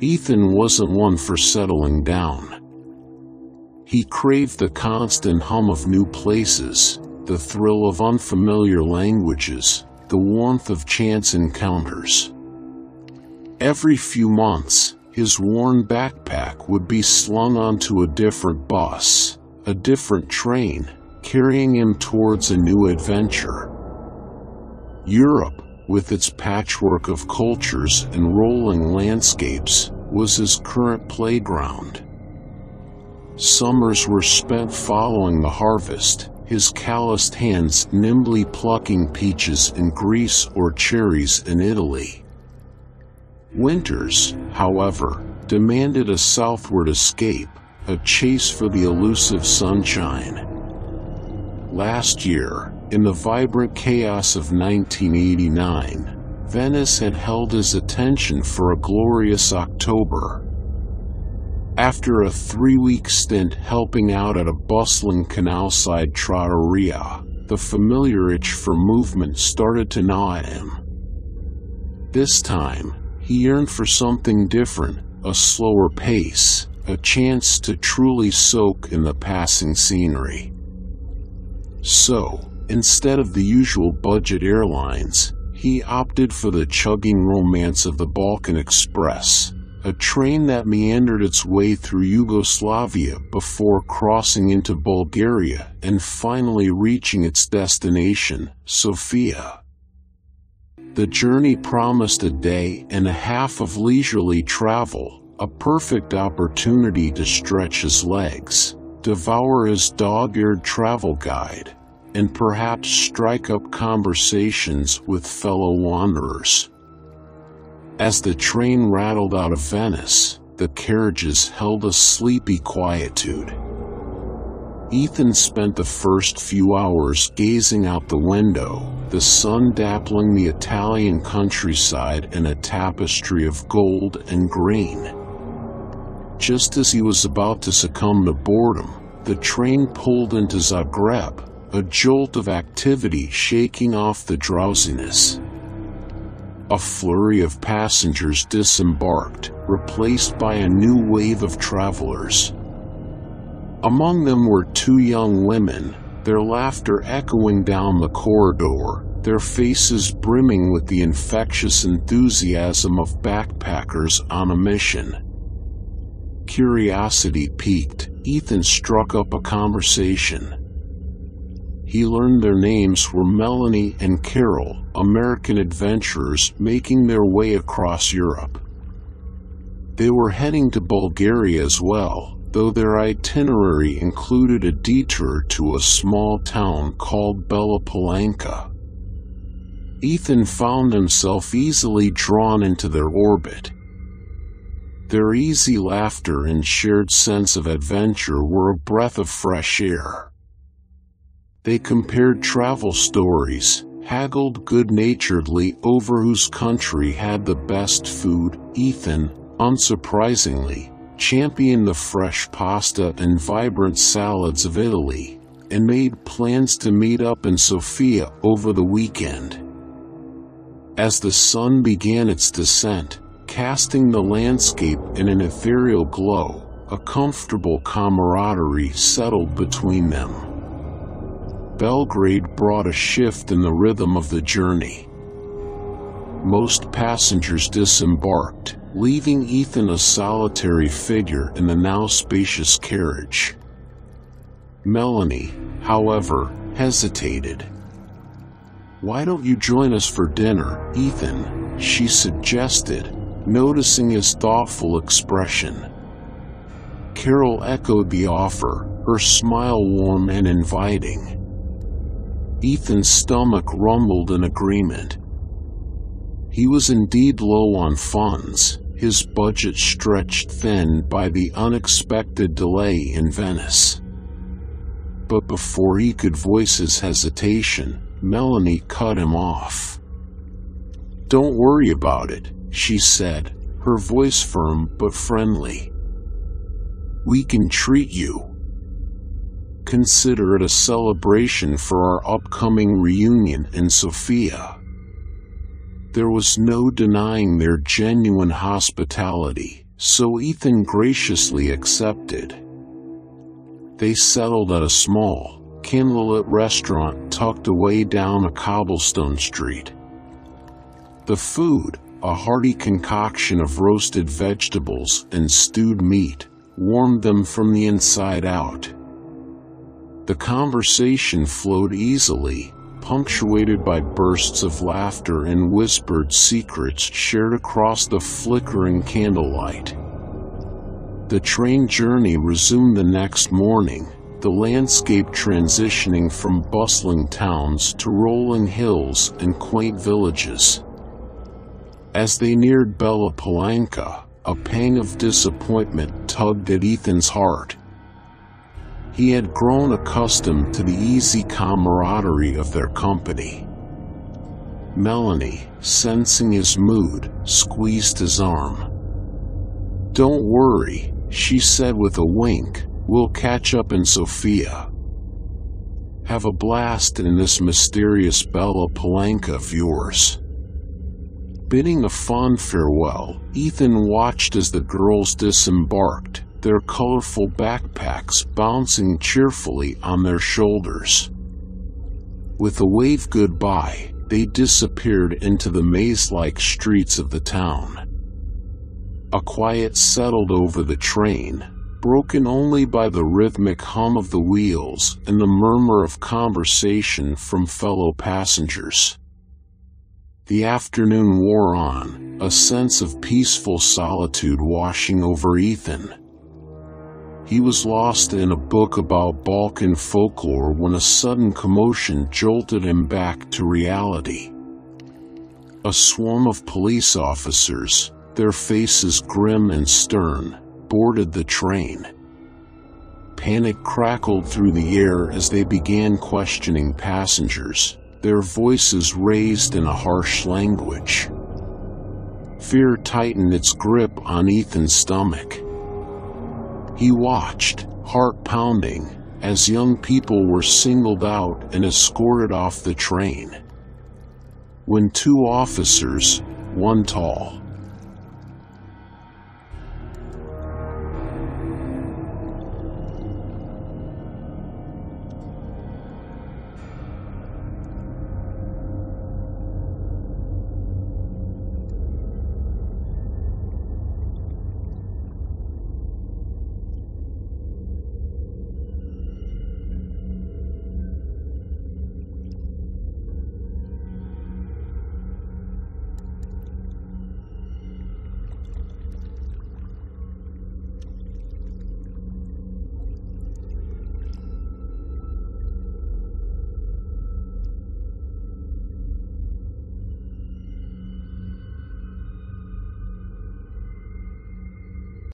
Ethan wasn't one for settling down. He craved the constant hum of new places, the thrill of unfamiliar languages, the warmth of chance encounters. Every few months, his worn backpack would be slung onto a different bus, a different train, carrying him towards a new adventure. Europe, with its patchwork of cultures and rolling landscapes, was his current playground. Summers were spent following the harvest, his calloused hands nimbly plucking peaches in Greece or cherries in Italy. Winters, however, demanded a southward escape, a chase for the elusive sunshine. Last year, in the vibrant chaos of 1989, Venice had held his attention for a glorious October. After a three-week stint helping out at a bustling canal-side trattoria, the familiar itch for movement started to gnaw at him. This time, he yearned for something different, a slower pace, a chance to truly soak in the passing scenery. So, instead of the usual budget airlines, he opted for the chugging romance of the Balkan Express, a train that meandered its way through Yugoslavia before crossing into Bulgaria and finally reaching its destination, Sofia. The journey promised a day and a half of leisurely travel, a perfect opportunity to stretch his legs, devour his dog-eared travel guide, and perhaps strike up conversations with fellow wanderers. As the train rattled out of Venice, the carriages held a sleepy quietude. Ethan spent the first few hours gazing out the window, the sun dappling the Italian countryside in a tapestry of gold and green. Just as he was about to succumb to boredom, the train pulled into Zagreb, a jolt of activity shaking off the drowsiness. A flurry of passengers disembarked, replaced by a new wave of travelers. Among them were two young women, their laughter echoing down the corridor, their faces brimming with the infectious enthusiasm of backpackers on a mission. Curiosity piqued, Ethan struck up a conversation. He learned their names were Melanie and Carol, American adventurers making their way across Europe. They were heading to Bulgaria as well, though their itinerary included a detour to a small town called Bela Palanka. Ethan found himself easily drawn into their orbit. Their easy laughter and shared sense of adventure were a breath of fresh air. They compared travel stories, haggled good-naturedly over whose country had the best food. Ethan, unsurprisingly, championed the fresh pasta and vibrant salads of Italy, and made plans to meet up in Sofia over the weekend. As the sun began its descent, casting the landscape in an ethereal glow, a comfortable camaraderie settled between them. Belgrade brought a shift in the rhythm of the journey. Most passengers disembarked, leaving Ethan a solitary figure in the now spacious carriage. Melanie, however, hesitated. Why don't you join us for dinner, Ethan? she suggested, noticing his thoughtful expression. Carol echoed the offer, her smile warm and inviting. Ethan's stomach rumbled in agreement. He was indeed low on funds, his budget stretched thin by the unexpected delay in Venice. But before he could voice his hesitation, Melanie cut him off. Don't worry about it, she said, her voice firm but friendly. We can treat you. Consider it a celebration for our upcoming reunion in Sofia. There was no denying their genuine hospitality. so Ethan graciously accepted. They settled at a small, candlelit restaurant tucked away down a cobblestone street. The food, a hearty concoction of roasted vegetables and stewed meat, warmed them from the inside out. The conversation flowed easily, punctuated by bursts of laughter and whispered secrets shared across the flickering candlelight. The train journey resumed the next morning, the landscape transitioning from bustling towns to rolling hills and quaint villages. As they neared Bela Palanka, a pang of disappointment tugged at Ethan's heart. He had grown accustomed to the easy camaraderie of their company. Melanie, sensing his mood, squeezed his arm. Don't worry, she said with a wink, we'll catch up in Sofia. Have a blast in this mysterious Bela Palanka of yours. Bidding a fond farewell, Ethan watched as the girls disembarked, their colorful backpacks bouncing cheerfully on their shoulders. With a wave goodbye, they disappeared into the maze-like streets of the town. A quiet settled over the train, broken only by the rhythmic hum of the wheels and the murmur of conversation from fellow passengers. The afternoon wore on, a sense of peaceful solitude washing over Ethan. He was lost in a book about Balkan folklore when a sudden commotion jolted him back to reality. A swarm of police officers, their faces grim and stern, boarded the train. Panic crackled through the air as they began questioning passengers their voices raised in a harsh language. Fear tightened its grip on Ethan's stomach. He watched, heart pounding, as young people were singled out and escorted off the train. When two officers, one tall,